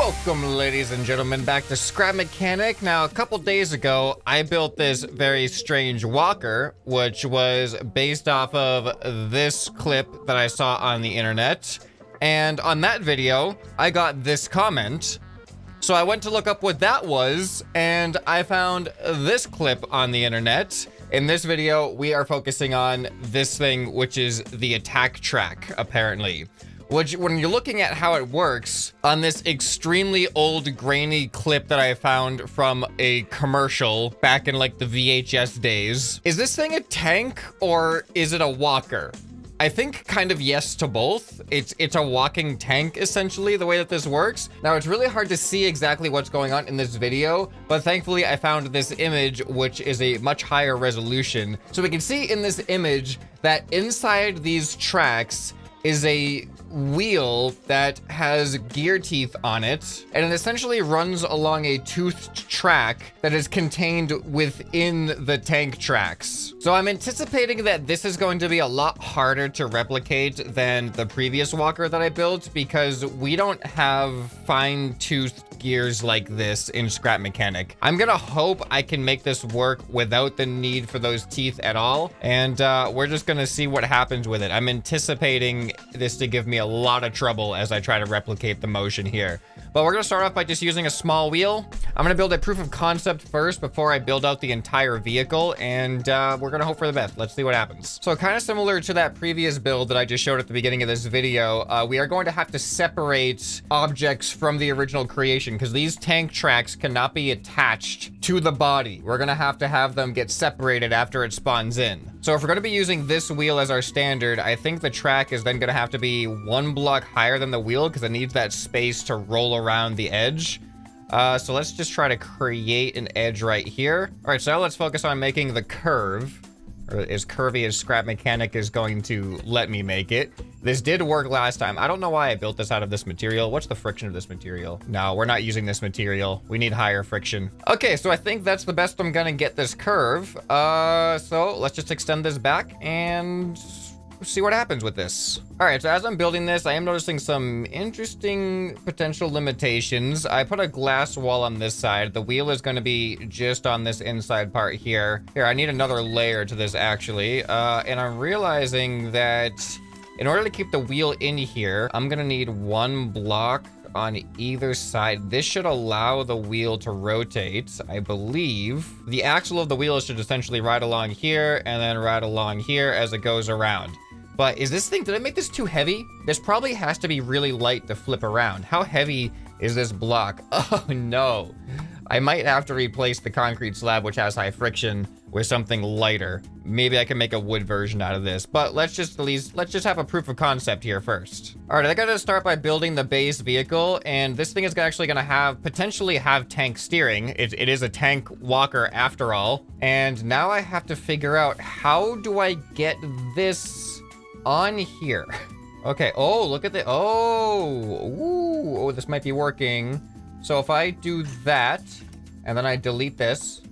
Welcome, ladies and gentlemen, back to Scrap Mechanic. Now, a couple days ago, I built this very strange walker, which was based off of this clip that I saw on the internet. And on that video, I got this comment. So I went to look up what that was, and I found this clip on the internet. In this video, we are focusing on this thing, which is the attack track, apparently. Which, when you're looking at how it works, on this extremely old grainy clip that I found from a commercial back in like the VHS days, is this thing a tank or is it a walker? I think kind of yes to both. It's it's a walking tank, essentially, the way that this works. Now, it's really hard to see exactly what's going on in this video, but thankfully I found this image, which is a much higher resolution. So we can see in this image that inside these tracks is a wheel that has gear teeth on it, and it essentially runs along a toothed track that is contained within the tank tracks. So I'm anticipating that this is going to be a lot harder to replicate than the previous walker that I built because we don't have fine-toothed gears like this in Scrap Mechanic. I'm gonna hope I can make this work without the need for those teeth at all. And uh, we're just gonna see what happens with it. I'm anticipating this to give me a lot of trouble as I try to replicate the motion here. But we're gonna start off by just using a small wheel. I'm gonna build a proof of concept first before I build out the entire vehicle, and uh, we're gonna hope for the best. Let's see what happens. So kind of similar to that previous build that I just showed at the beginning of this video, uh, we are going to have to separate objects from the original creation because these tank tracks cannot be attached to the body. We're gonna have to have them get separated after it spawns in. So if we're gonna be using this wheel as our standard, I think the track is then gonna have to be one block higher than the wheel because it needs that space to roll around the edge. Uh, so let's just try to create an edge right here. All right, so now let's focus on making the curve, as curvy as Scrap Mechanic is going to let me make it. This did work last time. I don't know why I built this out of this material. What's the friction of this material? No, we're not using this material. We need higher friction. Okay, so I think that's the best I'm gonna get this curve. Uh, so let's just extend this back and see what happens with this. All right, so as I'm building this, I am noticing some interesting potential limitations. I put a glass wall on this side. The wheel is going to be just on this inside part here. Here, I need another layer to this actually. Uh, and I'm realizing that in order to keep the wheel in here, I'm going to need one block on either side. This should allow the wheel to rotate, I believe. The axle of the wheel should essentially ride along here and then ride along here as it goes around. But is this thing, did I make this too heavy? This probably has to be really light to flip around. How heavy is this block? Oh no. I might have to replace the concrete slab, which has high friction, with something lighter. Maybe I can make a wood version out of this, but let's just at least, let's just have a proof of concept here first. All right, I gotta start by building the base vehicle, and this thing is actually gonna have, potentially have tank steering. It, it is a tank walker after all. And now I have to figure out how do I get this on here. Okay, oh, look at the, oh, ooh, oh, this might be working. So if I do that, and then I delete this,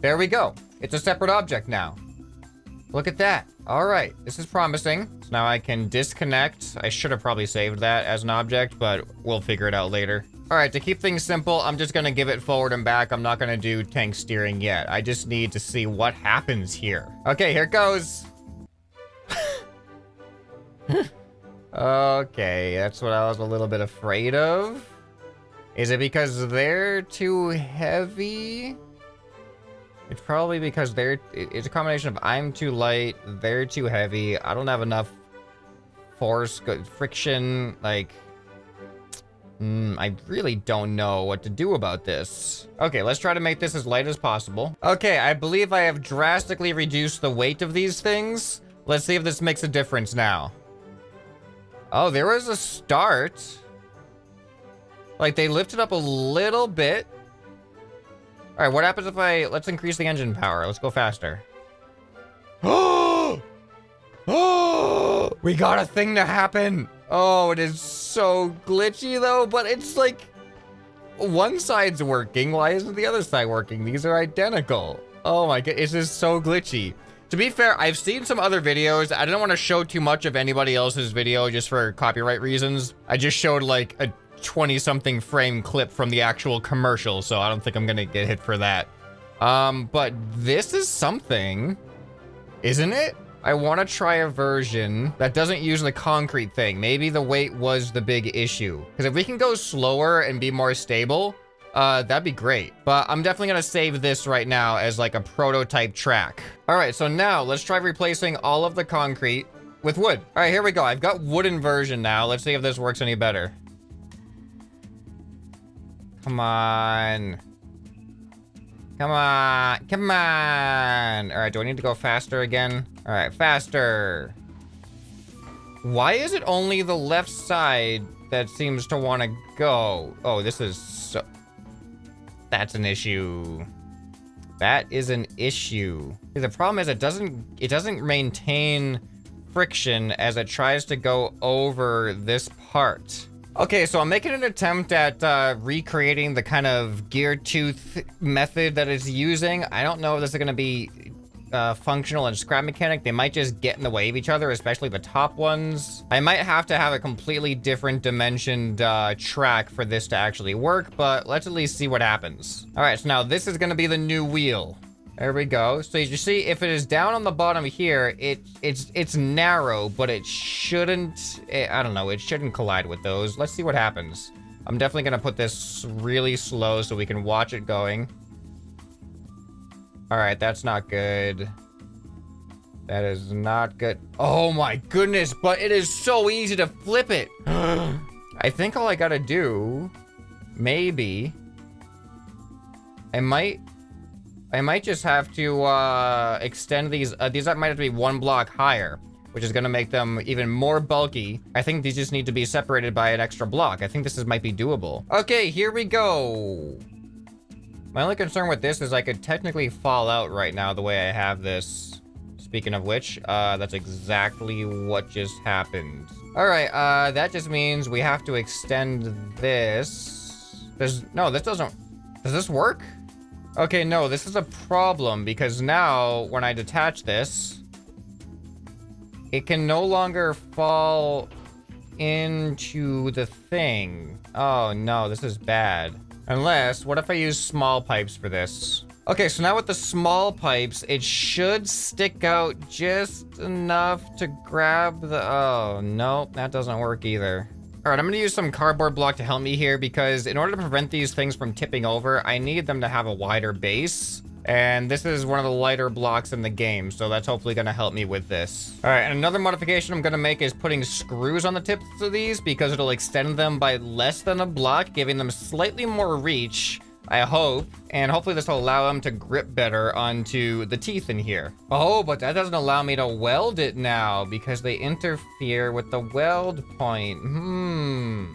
there we go. It's a separate object now. Look at that. All right, this is promising. So now I can disconnect. I should have probably saved that as an object, but we'll figure it out later. All right, to keep things simple, I'm just gonna give it forward and back. I'm not gonna do tank steering yet. I just need to see what happens here. Okay, here it goes. Okay, that's what I was a little bit afraid of. Is it because they're too heavy? It's probably because they're... It's a combination of I'm too light, they're too heavy, I don't have enough force, friction, like... Mm, I really don't know what to do about this. Okay, let's try to make this as light as possible. Okay, I believe I have drastically reduced the weight of these things. Let's see if this makes a difference now. Oh, there was a start. Like, they lifted up a little bit. All right, what happens if I... Let's increase the engine power. Let's go faster. Oh! Oh! We got a thing to happen. Oh, it is so glitchy, though, but it's like... One side's working. Why isn't the other side working? These are identical. Oh my god, this is so glitchy. To be fair, I've seen some other videos. I didn't want to show too much of anybody else's video just for copyright reasons. I just showed like a 20 something frame clip from the actual commercial, so I don't think I'm gonna get hit for that. Um, but this is something, isn't it? I want to try a version that doesn't use the concrete thing. Maybe the weight was the big issue. Because if we can go slower and be more stable, uh, that'd be great. But I'm definitely gonna save this right now as like a prototype track. All right, so now let's try replacing all of the concrete with wood. All right, here we go. I've got wooden version now. Let's see if this works any better. Come on. Come on. Come on. All right, do I need to go faster again? All right, faster. Why is it only the left side that seems to want to go? Oh, this is so... That's an issue. That is an issue. The problem is it doesn't it doesn't maintain friction as it tries to go over this part. Okay, so I'm making an attempt at uh, recreating the kind of gear tooth method that it's using. I don't know if this is going to be uh, functional and scrap mechanic. They might just get in the way of each other, especially the top ones. I might have to have a completely different dimensioned uh, track for this to actually work, but let's at least see what happens. All right, so now this is going to be the new wheel. There we go. So you see, if it is down on the bottom here, it it's it's narrow, but it shouldn't. It, eh, I don't know. It shouldn't collide with those. Let's see what happens. I'm definitely gonna put this really slow so we can watch it going. All right, that's not good. That is not good. Oh my goodness, but it is so easy to flip it. I think all I gotta do, maybe, I might I might just have to uh, extend these. Uh, these might have to be one block higher, which is to make them even more bulky. I think these just need to be separated by an extra block. I think this is, might be doable. Okay, here we go. My only concern with this is I could technically fall out right now the way I have this. Speaking of which, uh, that's exactly what just happened. All right, uh, that just means we have to extend this. There's, no, this doesn't, does this work? Okay, no, this is a problem because now when I detach this, it can no longer fall into the thing. Oh no, this is bad. Unless, what if I use small pipes for this? Okay, so now with the small pipes, it should stick out just enough to grab the... Oh, no, that doesn't work either. All right, I'm gonna use some cardboard block to help me here because in order to prevent these things from tipping over, I need them to have a wider base. And this is one of the lighter blocks in the game, so that's hopefully gonna help me with this. All right, and another modification I'm gonna make is putting screws on the tips of these because it'll extend them by less than a block, giving them slightly more reach I hope. And hopefully this will allow them to grip better onto the teeth in here. Oh, but that doesn't allow me to weld it now because they interfere with the weld point. Hmm.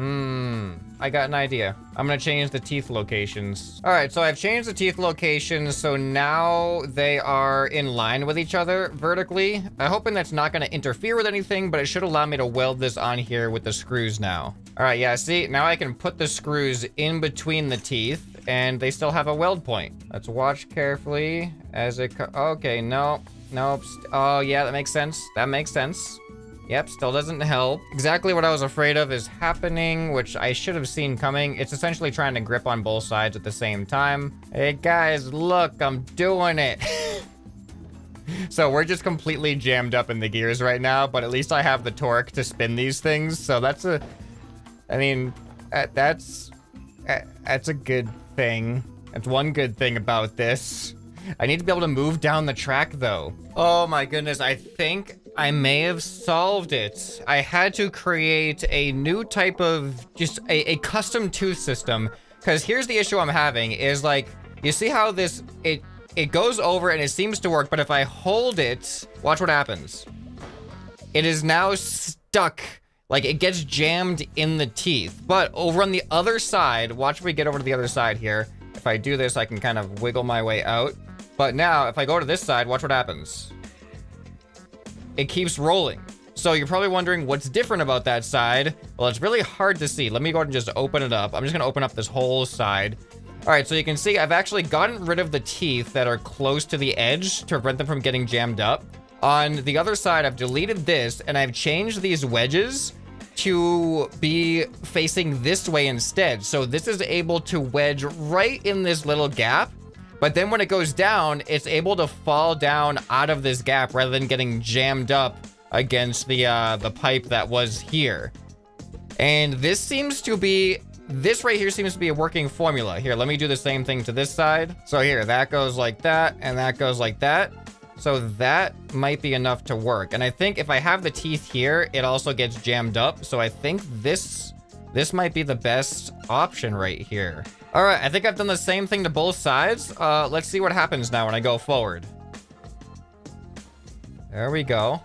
Hmm. I got an idea. I'm gonna change the teeth locations. All right, so I've changed the teeth locations, so now they are in line with each other vertically. I'm hoping that's not gonna interfere with anything, but it should allow me to weld this on here with the screws now. All right, yeah, see, now I can put the screws in between the teeth and they still have a weld point. Let's watch carefully as it, okay, no, nope. Oh yeah, that makes sense. That makes sense. Yep, still doesn't help. Exactly what I was afraid of is happening, which I should have seen coming. It's essentially trying to grip on both sides at the same time. Hey guys, look, I'm doing it. so we're just completely jammed up in the gears right now, but at least I have the torque to spin these things. So that's a I mean, that's that's a good thing. That's one good thing about this. I need to be able to move down the track though. Oh my goodness, I think I may have solved it. I had to create a new type of, just a, a custom tooth system. Because here's the issue I'm having is like, you see how this, it, it goes over and it seems to work, but if I hold it, watch what happens. It is now stuck like, it gets jammed in the teeth. But over on the other side, watch if we get over to the other side here. If I do this, I can kind of wiggle my way out. But now, if I go to this side, watch what happens. It keeps rolling. So you're probably wondering what's different about that side. Well, it's really hard to see. Let me go ahead and just open it up. I'm just gonna open up this whole side. All right, so you can see I've actually gotten rid of the teeth that are close to the edge to prevent them from getting jammed up. On the other side, I've deleted this and I've changed these wedges to be facing this way instead. So this is able to wedge right in this little gap. But then when it goes down, it's able to fall down out of this gap rather than getting jammed up against the uh, the pipe that was here. And this seems to be, this right here seems to be a working formula. Here, let me do the same thing to this side. So here, that goes like that, and that goes like that. So that might be enough to work. And I think if I have the teeth here, it also gets jammed up. So I think this, this might be the best option right here. All right, I think I've done the same thing to both sides. Uh, let's see what happens now when I go forward. There we go.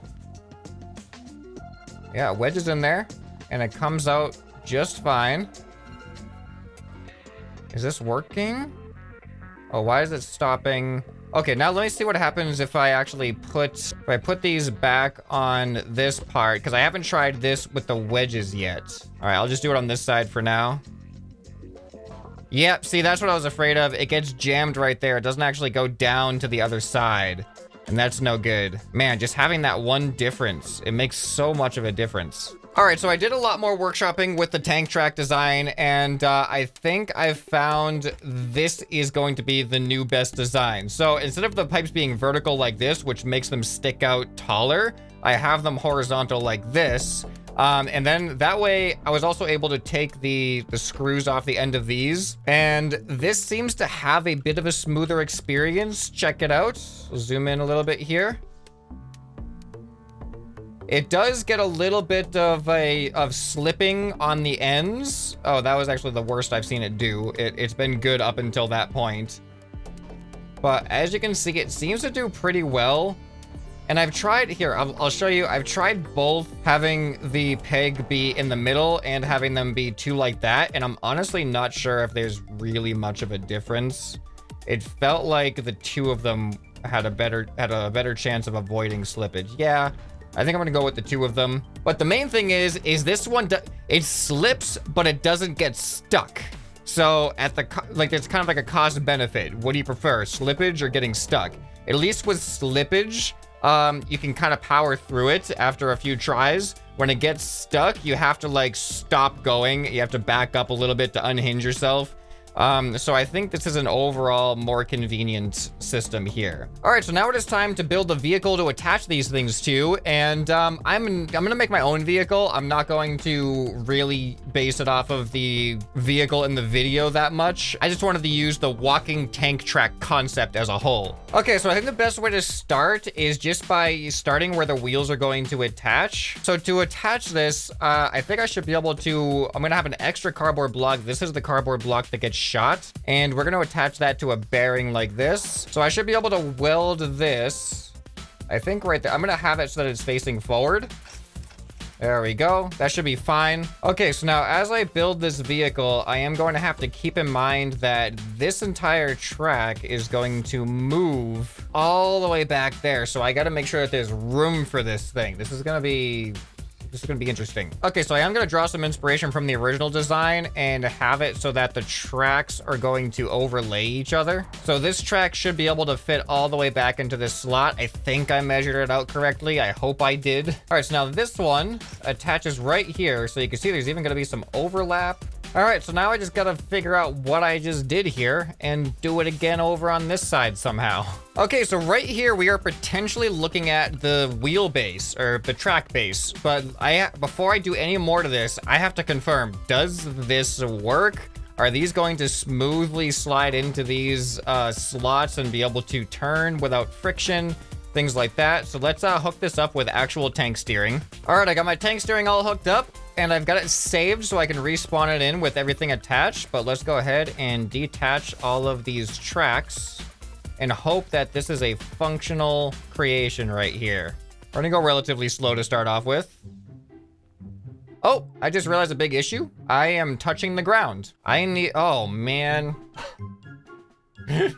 Yeah, wedges in there, and it comes out just fine. Is this working? Oh, why is it stopping? Okay, now let me see what happens if I actually put, if I put these back on this part, because I haven't tried this with the wedges yet. All right, I'll just do it on this side for now. Yep, see, that's what I was afraid of. It gets jammed right there. It doesn't actually go down to the other side. And that's no good. Man, just having that one difference, it makes so much of a difference. All right, so I did a lot more workshopping with the tank track design, and uh, I think I've found this is going to be the new best design. So instead of the pipes being vertical like this, which makes them stick out taller, I have them horizontal like this. Um, and then that way I was also able to take the, the screws off the end of these. And this seems to have a bit of a smoother experience. Check it out. We'll zoom in a little bit here. It does get a little bit of a of slipping on the ends. Oh, that was actually the worst I've seen it do. It, it's been good up until that point. But as you can see, it seems to do pretty well. And I've tried, here, I'll, I'll, show you. I've tried both having the peg be in the middle and having them be two like that. And I'm honestly not sure if there's really much of a difference. It felt like the two of them had a better had a better chance of avoiding slippage. Yeah, I think I'm gonna go with the two of them. But the main thing is, is this one, it slips, but it doesn't get stuck. So at the, like, it's kind of like a cost benefit. What do you prefer, slippage or getting stuck? At least with slippage, um, you can kind of power through it after a few tries. When it gets stuck, you have to like stop going. You have to back up a little bit to unhinge yourself. Um, so I think this is an overall more convenient system here. All right, so now it is time to build a vehicle to attach these things to, and um, I'm I'm gonna make my own vehicle. I'm not going to really base it off of the vehicle in the video that much. I just wanted to use the walking tank track concept as a whole. Okay, so I think the best way to start is just by starting where the wheels are going to attach. So to attach this, uh, I think I should be able to, I'm gonna have an extra cardboard block. This is the cardboard block that gets shot. And we're going to attach that to a bearing like this. So I should be able to weld this. I think right there. I'm going to have it so that it's facing forward. There we go. That should be fine. Okay, so now as I build this vehicle, I am going to have to keep in mind that this entire track is going to move all the way back there. So I got to make sure that there's room for this thing. This is going to be this is going to be interesting. Okay, so I am going to draw some inspiration from the original design and have it so that the tracks are going to overlay each other. So this track should be able to fit all the way back into this slot. I think I measured it out correctly. I hope I did. All right, so now this one attaches right here. So you can see there's even going to be some overlap all right, so now I just gotta figure out what I just did here and do it again over on this side somehow. Okay, so right here we are potentially looking at the wheelbase or the track base, but I before I do any more to this, I have to confirm, does this work? Are these going to smoothly slide into these uh, slots and be able to turn without friction? Things like that. So let's uh, hook this up with actual tank steering. All right, I got my tank steering all hooked up and I've got it saved so I can respawn it in with everything attached. But let's go ahead and detach all of these tracks and hope that this is a functional creation right here. We're gonna go relatively slow to start off with. Oh, I just realized a big issue. I am touching the ground. I need, oh man.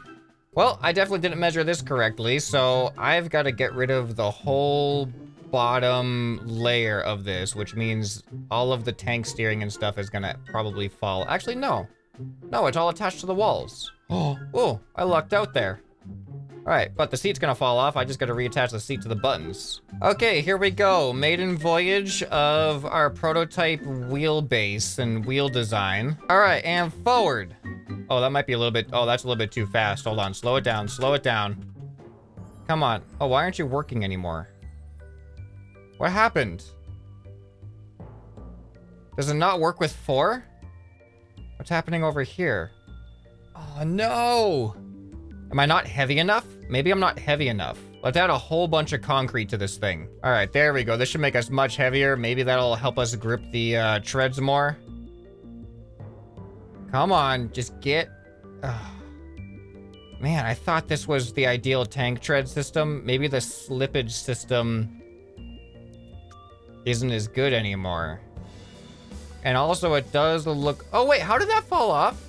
well, I definitely didn't measure this correctly, so I've got to get rid of the whole bottom layer of this, which means all of the tank steering and stuff is gonna probably fall. Actually, no. No, it's all attached to the walls. Oh, oh, I lucked out there. All right, but the seat's gonna fall off. I just gotta reattach the seat to the buttons. Okay, here we go. Maiden voyage of our prototype wheelbase and wheel design. All right, and forward. Oh, that might be a little bit, oh, that's a little bit too fast. Hold on, slow it down, slow it down. Come on. Oh, why aren't you working anymore? What happened? Does it not work with four? What's happening over here? Oh, no! Am I not heavy enough? Maybe I'm not heavy enough. Let's add a whole bunch of concrete to this thing. All right, there we go. This should make us much heavier. Maybe that'll help us grip the uh, treads more. Come on, just get... Oh. Man, I thought this was the ideal tank tread system. Maybe the slippage system isn't as good anymore. And also it does look... Oh, wait, how did that fall off?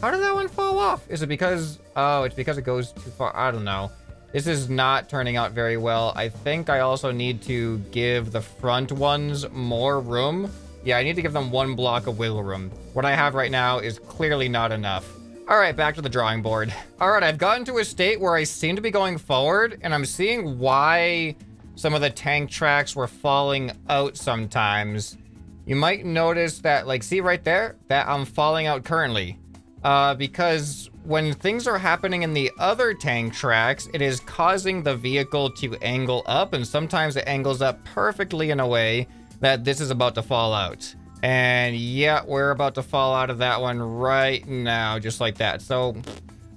How did that one fall off? Is it because... Oh, it's because it goes too far. I don't know. This is not turning out very well. I think I also need to give the front ones more room. Yeah, I need to give them one block of wiggle room. What I have right now is clearly not enough. All right, back to the drawing board. All right, I've gotten to a state where I seem to be going forward, and I'm seeing why some of the tank tracks were falling out sometimes. You might notice that, like, see right there? That I'm falling out currently. Uh, because when things are happening in the other tank tracks, it is causing the vehicle to angle up, and sometimes it angles up perfectly in a way that this is about to fall out. And yeah, we're about to fall out of that one right now, just like that. So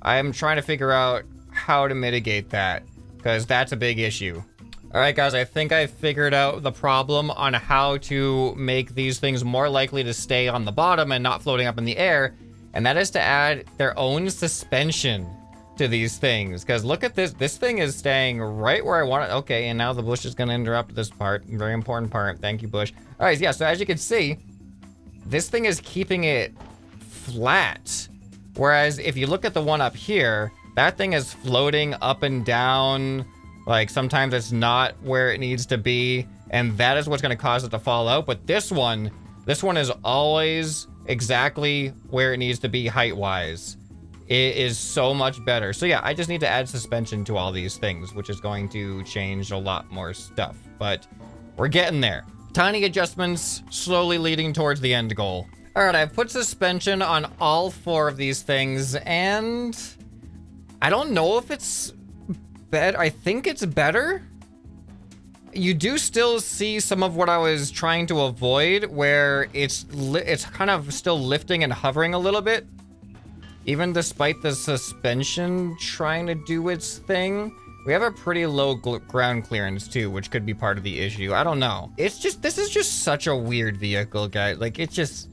I'm trying to figure out how to mitigate that because that's a big issue. All right, guys, I think I figured out the problem on how to make these things more likely to stay on the bottom and not floating up in the air. And that is to add their own suspension to these things. Because look at this. This thing is staying right where I want it. Okay, and now the bush is going to interrupt this part. Very important part. Thank you, bush. All right, yeah, so as you can see, this thing is keeping it flat. Whereas if you look at the one up here, that thing is floating up and down. Like sometimes it's not where it needs to be. And that is what's going to cause it to fall out. But this one, this one is always exactly where it needs to be height-wise. It is so much better. So yeah, I just need to add suspension to all these things, which is going to change a lot more stuff. But we're getting there. Tiny adjustments, slowly leading towards the end goal. All right, I've put suspension on all four of these things, and I don't know if it's better. I think it's better. You do still see some of what I was trying to avoid, where it's it's kind of still lifting and hovering a little bit, even despite the suspension trying to do its thing. We have a pretty low ground clearance too, which could be part of the issue. I don't know. It's just, this is just such a weird vehicle, guys. Like, it's just,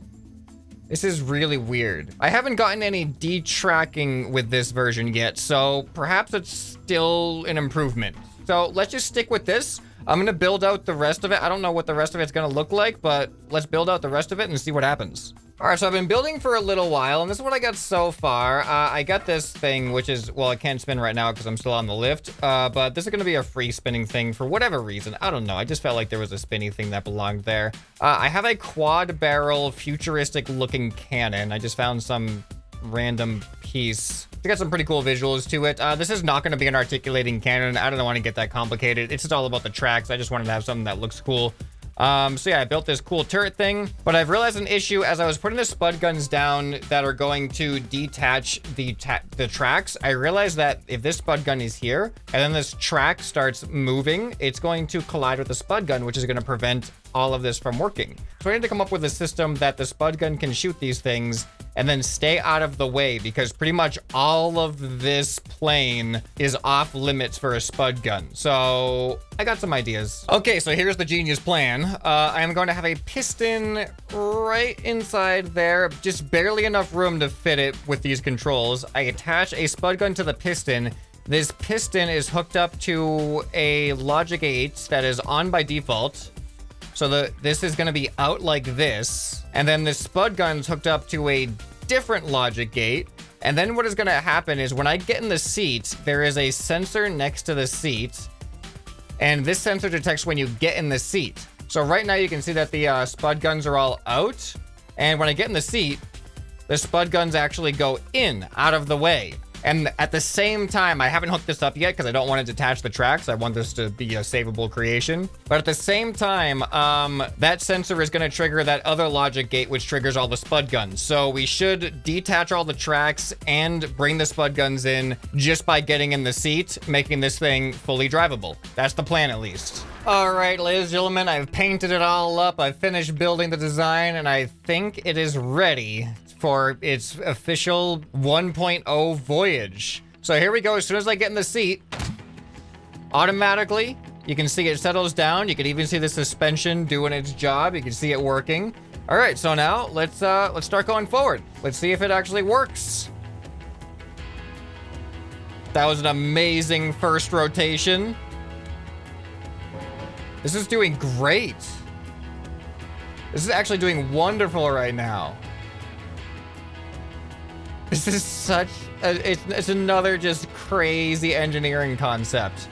this is really weird. I haven't gotten any detracking with this version yet, so perhaps it's still an improvement. So let's just stick with this. I'm to build out the rest of it. I don't know what the rest of it's to look like, but let's build out the rest of it and see what happens. All right, so I've been building for a little while, and this is what I got so far. Uh, I got this thing, which is, well, I can't spin right now because I'm still on the lift, uh, but this is going to be a free spinning thing for whatever reason. I don't know. I just felt like there was a spinny thing that belonged there. Uh, I have a quad barrel futuristic looking cannon. I just found some random piece. It's got some pretty cool visuals to it. Uh, this is not going to be an articulating cannon. I don't want to get that complicated. It's just all about the tracks. I just wanted to have something that looks cool. Um, so yeah, I built this cool turret thing, but I've realized an issue as I was putting the spud guns down that are going to detach the the tracks. I realized that if this spud gun is here and then this track starts moving, it's going to collide with the spud gun, which is going to prevent all of this from working. So I need to come up with a system that the spud gun can shoot these things and then stay out of the way because pretty much all of this plane is off limits for a spud gun. So I got some ideas. Okay, so here's the genius plan. Uh, I am going to have a piston right inside there, just barely enough room to fit it with these controls. I attach a spud gun to the piston this piston is hooked up to a logic gate that is on by default. So the this is going to be out like this. And then the spud gun's hooked up to a different logic gate. And then what is going to happen is when I get in the seat, there is a sensor next to the seat. And this sensor detects when you get in the seat. So right now you can see that the uh, spud guns are all out. And when I get in the seat, the spud guns actually go in out of the way. And at the same time, I haven't hooked this up yet because I don't want to detach the tracks. I want this to be a savable creation. But at the same time, um, that sensor is going to trigger that other logic gate, which triggers all the spud guns. So we should detach all the tracks and bring the spud guns in just by getting in the seat, making this thing fully drivable. That's the plan, at least. All right, ladies and gentlemen, I've painted it all up. I've finished building the design, and I think it is ready for its official 1.0 voyage. So here we go. As soon as I get in the seat, automatically, you can see it settles down. You can even see the suspension doing its job. You can see it working. All right, so now let's uh, let's start going forward. Let's see if it actually works. That was an amazing first rotation. This is doing great. This is actually doing wonderful right now. This is such a, it's, it's another just crazy engineering concept.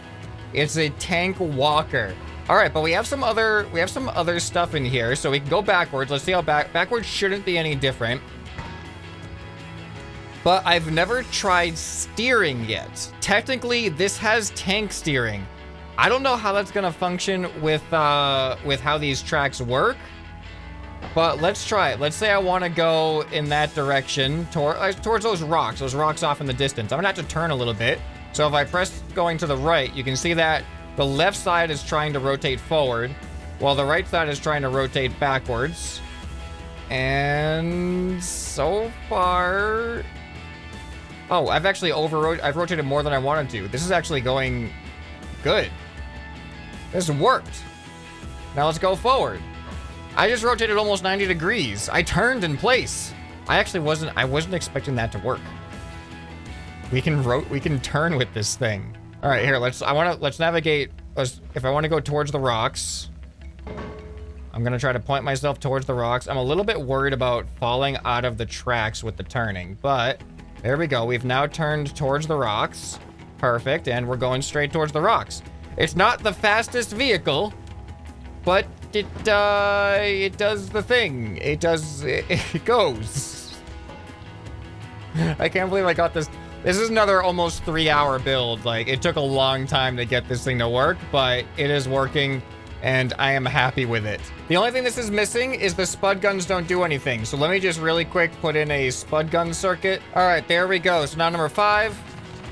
It's a tank walker. All right, but we have some other we have some other stuff in here, so we can go backwards. Let's see how back backwards shouldn't be any different. But I've never tried steering yet. Technically, this has tank steering. I don't know how that's gonna function with uh with how these tracks work. But let's try it. Let's say I want to go in that direction uh, towards those rocks, those rocks off in the distance. I'm gonna have to turn a little bit. So if I press going to the right, you can see that the left side is trying to rotate forward, while the right side is trying to rotate backwards. And so far, oh, I've actually over I've rotated more than I wanted to. This is actually going good. This worked. Now let's go forward. I just rotated almost 90 degrees. I turned in place. I actually wasn't, I wasn't expecting that to work. We can ro we can turn with this thing. All right, here, let's, I want to, let's navigate. Let's, if I want to go towards the rocks, I'm to try to point myself towards the rocks. I'm a little bit worried about falling out of the tracks with the turning, but there we go. We've now turned towards the rocks. Perfect. And we're going straight towards the rocks. It's not the fastest vehicle, but it, uh, it does the thing. It does, it, it goes. I can't believe I got this. This is another almost three hour build. Like, it took a long time to get this thing to work, but it is working and I am happy with it. The only thing this is missing is the spud guns don't do anything. So let me just really quick put in a spud gun circuit. All right, there we go. So now number five,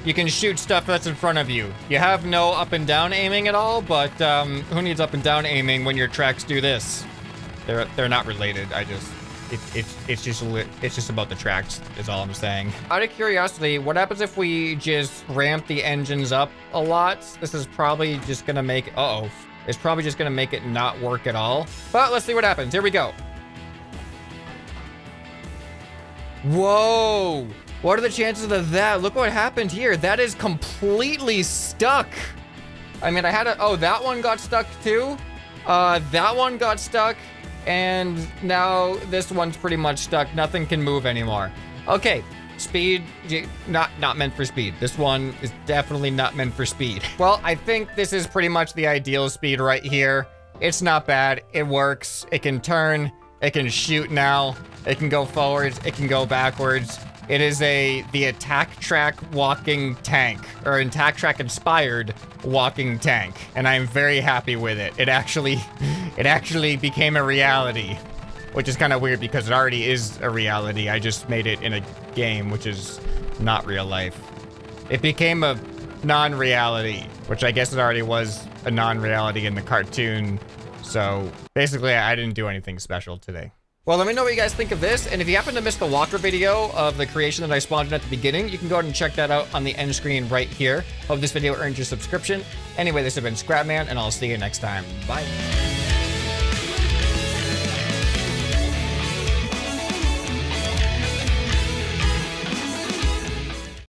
you can shoot stuff that's in front of you. You have no up and down aiming at all, but um, who needs up and down aiming when your tracks do this? They're they're not related. I just it, it's it's just it's just about the tracks is all I'm saying. Out of curiosity, what happens if we just ramp the engines up a lot? This is probably just gonna make uh oh, it's probably just gonna make it not work at all. But let's see what happens. Here we go. Whoa! What are the chances of that? Look what happened here. That is completely stuck. I mean, I had a... Oh, that one got stuck too? Uh, that one got stuck. And now this one's pretty much stuck. Nothing can move anymore. Okay, speed, not, not meant for speed. This one is definitely not meant for speed. Well, I think this is pretty much the ideal speed right here. It's not bad. It works. It can turn. It can shoot now. It can go forwards. It can go backwards. It is a the attack track walking tank, or attack track inspired walking tank, and I'm very happy with it. It actually, it actually became a reality, which is kind of weird because it already is a reality. I just made it in a game, which is not real life. It became a non-reality, which I guess it already was a non-reality in the cartoon. So basically, I didn't do anything special today. Well, let me know what you guys think of this, and if you happen to miss the walker video of the creation that I spawned in at the beginning, you can go ahead and check that out on the end screen right here. Hope this video earned your subscription. Anyway, this has been Scrapman, and I'll see you next time. Bye.